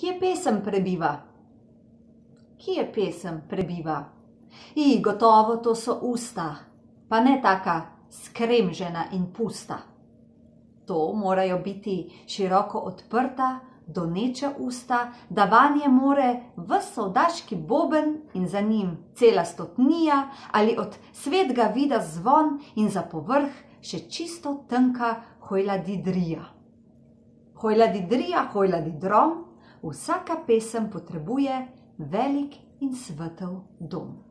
Kje pesem prebiva? Kje pesem prebiva? I, gotovo to so usta, pa ne taka skremžena in pusta. To morajo biti široko odprta, doneča usta, da vanje more ves soldaški boben in za njim cela stotnija ali od svetega vida zvon in za povrh še čisto tenka hojladidrija. Hojladidrija, hojladidrom, vsaka pesem potrebuje velik in svetel dom.